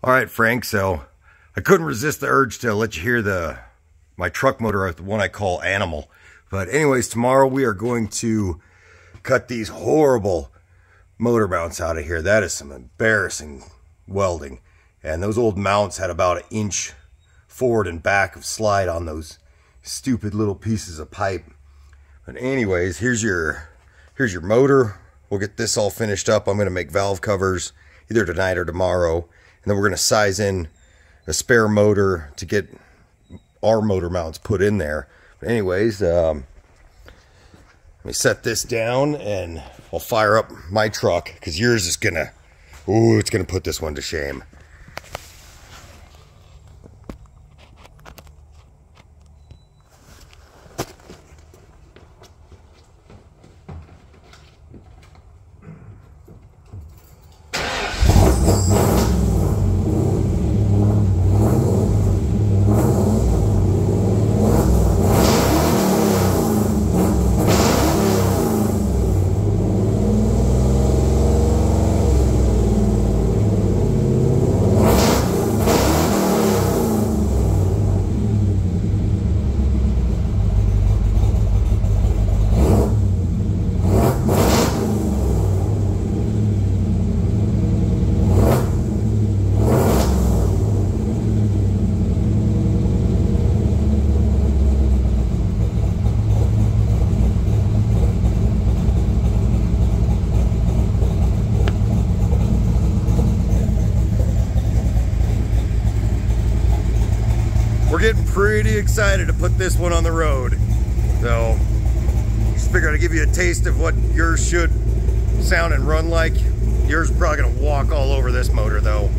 All right, Frank. So I couldn't resist the urge to let you hear the my truck motor, the one I call Animal. But anyways, tomorrow we are going to cut these horrible motor mounts out of here. That is some embarrassing welding. And those old mounts had about an inch forward and back of slide on those stupid little pieces of pipe. But anyways, here's your here's your motor. We'll get this all finished up. I'm going to make valve covers either tonight or tomorrow and then we're going to size in a spare motor to get our motor mounts put in there. But anyways, um, let me set this down and I'll fire up my truck because yours is going to, ooh, it's going to put this one to shame. We're getting pretty excited to put this one on the road. So, just figured I'd give you a taste of what yours should sound and run like. Yours probably gonna walk all over this motor though.